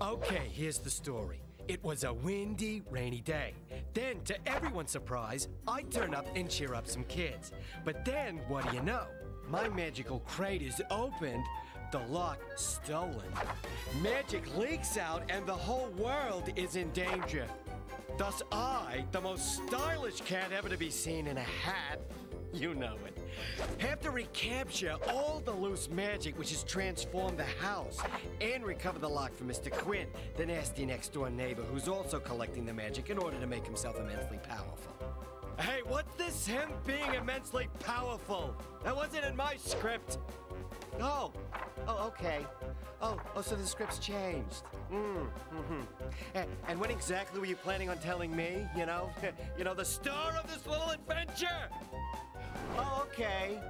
Okay, here's the story. It was a windy, rainy day. Then, to everyone's surprise, I turn up and cheer up some kids. But then, what do you know? My magical crate is opened, the lock stolen. Magic leaks out, and the whole world is in danger. Thus, I, the most stylish cat ever to be seen in a hat, you know it, have to recapture all the loose magic which has transformed the house and recover the lock from Mr. Quinn, the nasty next door neighbor who's also collecting the magic in order to make himself immensely powerful. Hey, what's this him being immensely powerful? That wasn't in my script. Oh, oh, okay. Oh, oh, so the script's changed. Mm, mm-hmm. And, and when exactly were you planning on telling me? You know, you know, the star of this little adventure. Oh, okay.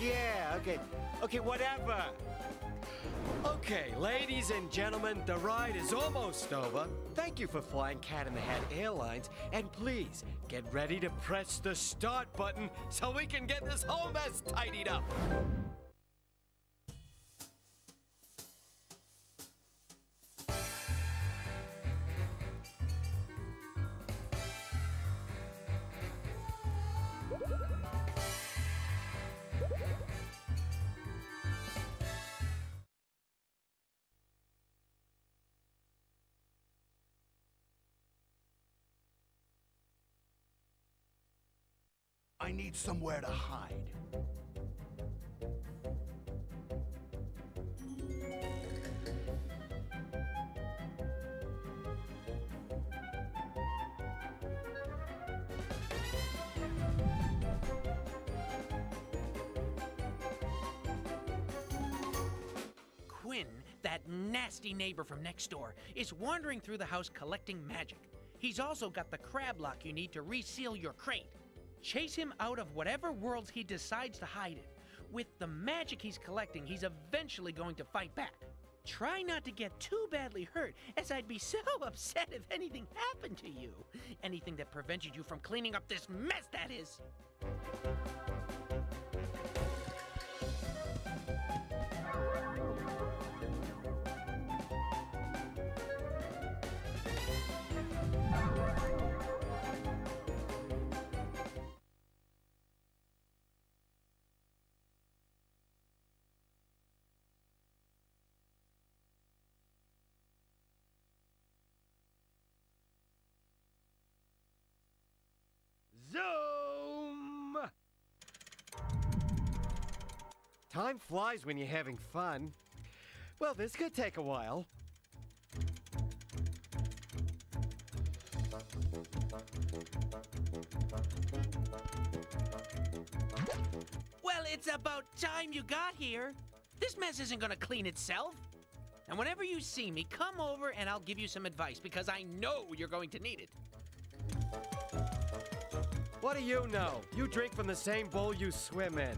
Yeah, okay. Okay, whatever. Okay, ladies and gentlemen, the ride is almost over. Thank you for flying Cat in the Hat Airlines, and please get ready to press the start button so we can get this whole mess tidied up. I need somewhere to hide. Quinn, that nasty neighbor from next door, is wandering through the house collecting magic. He's also got the crab lock you need to reseal your crate. Chase him out of whatever worlds he decides to hide in. With the magic he's collecting, he's eventually going to fight back. Try not to get too badly hurt, as I'd be so upset if anything happened to you. Anything that prevented you from cleaning up this mess, that is. Time flies when you're having fun. Well, this could take a while. Well, it's about time you got here. This mess isn't gonna clean itself. And whenever you see me, come over and I'll give you some advice because I know you're going to need it. What do you know? You drink from the same bowl you swim in.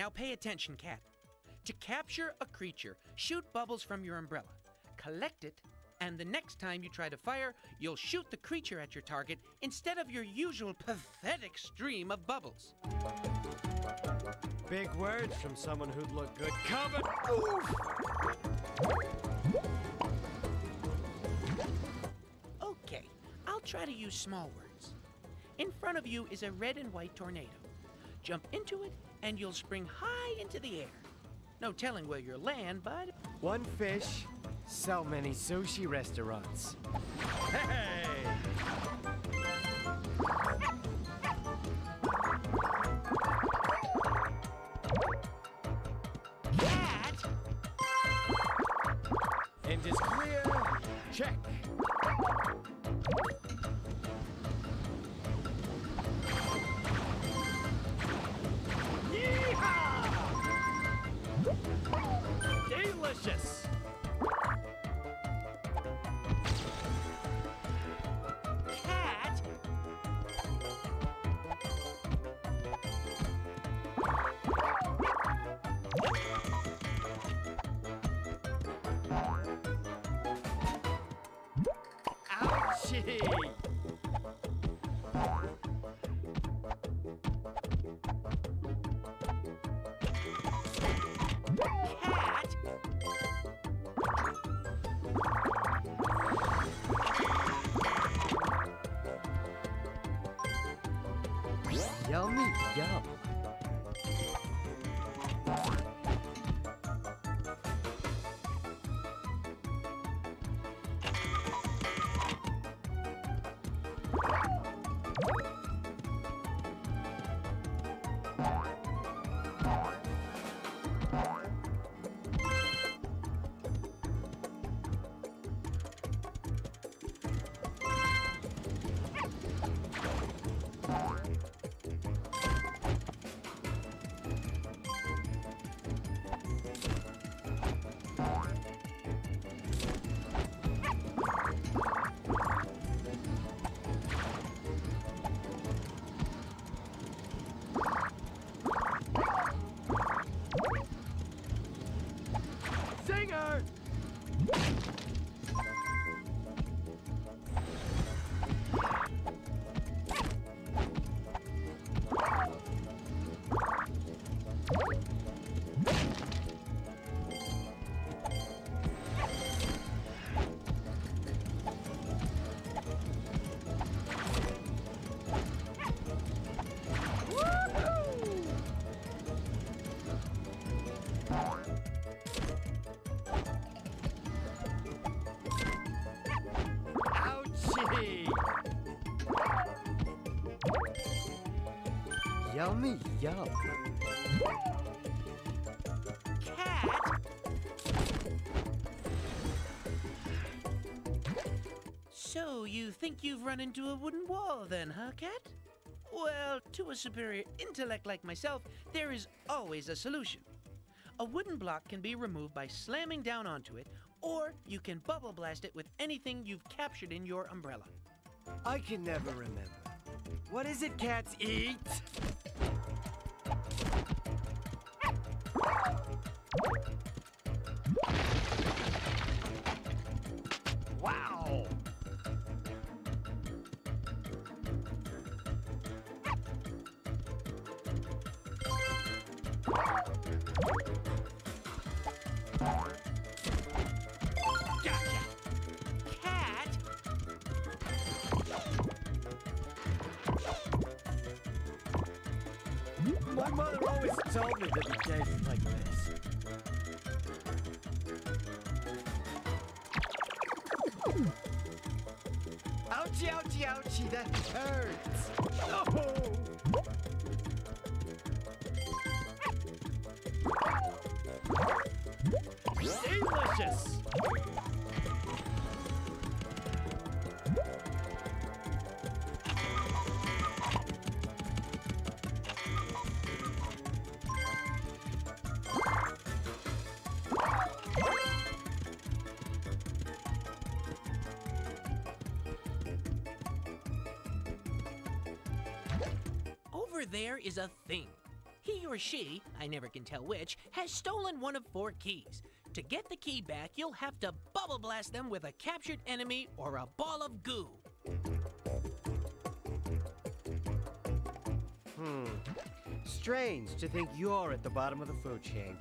Now pay attention, cat. To capture a creature, shoot bubbles from your umbrella. Collect it, and the next time you try to fire, you'll shoot the creature at your target instead of your usual pathetic stream of bubbles. Big words from someone who'd look good covered. Oof! Okay, I'll try to use small words. In front of you is a red and white tornado. Jump into it, and you'll spring high into the air. No telling where you'll land, but One fish, so many sushi restaurants. Hey! Delicious! Cat. Ouchie! Yummy, yum. Cat. So, you think you've run into a wooden wall then, huh, Cat? Well, to a superior intellect like myself, there is always a solution. A wooden block can be removed by slamming down onto it, or you can bubble blast it with anything you've captured in your umbrella. I can never remember. What is it cats eat? Wow! My mother always told me that it tastes like this. Ouchie, ouchie, ouchie, that hurts. Oh! Delicious! Over there is a thing. He or she, I never can tell which, has stolen one of four keys. To get the key back, you'll have to bubble blast them with a captured enemy or a ball of goo. Hmm. Strange to think you're at the bottom of the food chain.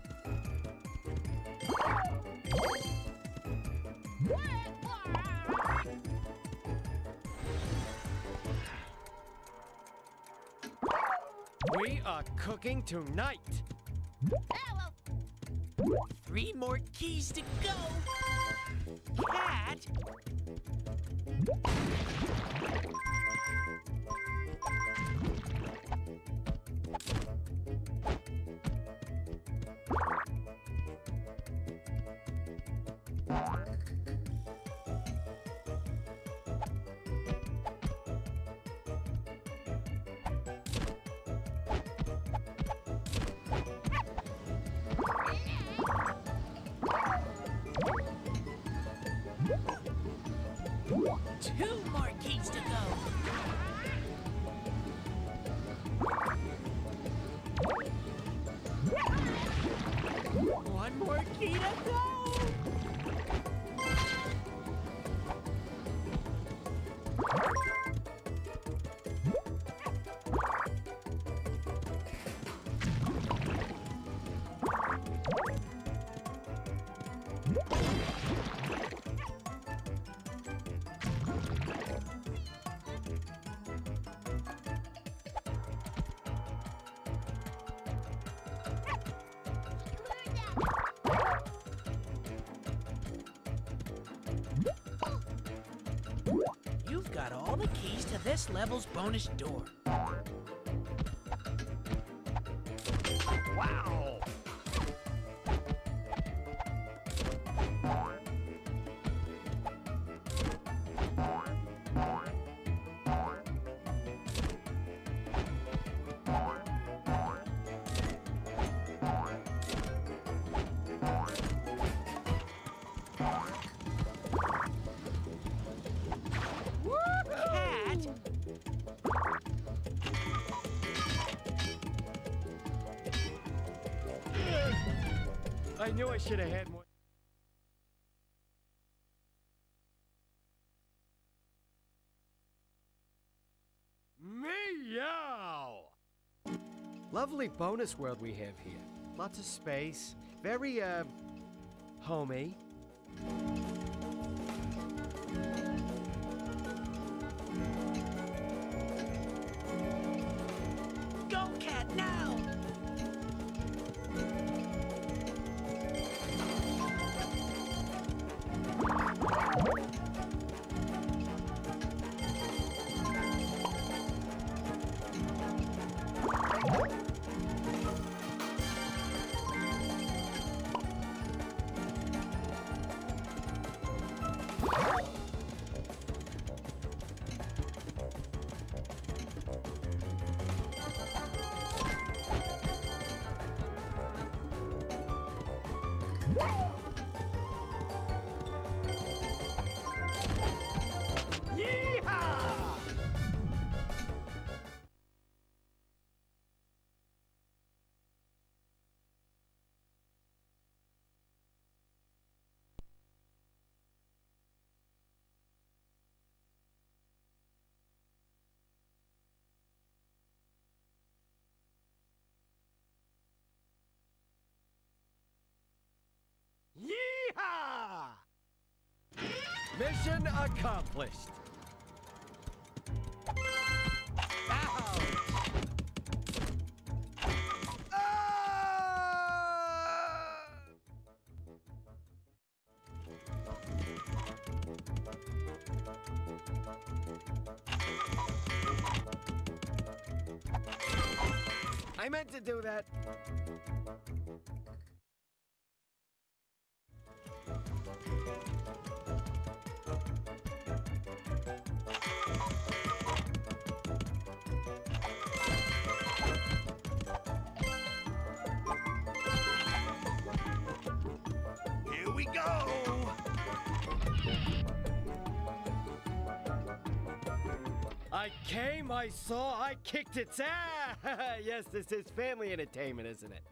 We are cooking tonight. Three more keys to go. Cat. Two more keys to go. One more key to go. This level's bonus door. I knew I should have had more. Meow! Lovely bonus world we have here. Lots of space. Very, uh, homey. Go, Cat, now! Yeehaw! Mission accomplished. Ah! I meant to do that. I came, I saw, I kicked its ass. yes, this is family entertainment, isn't it?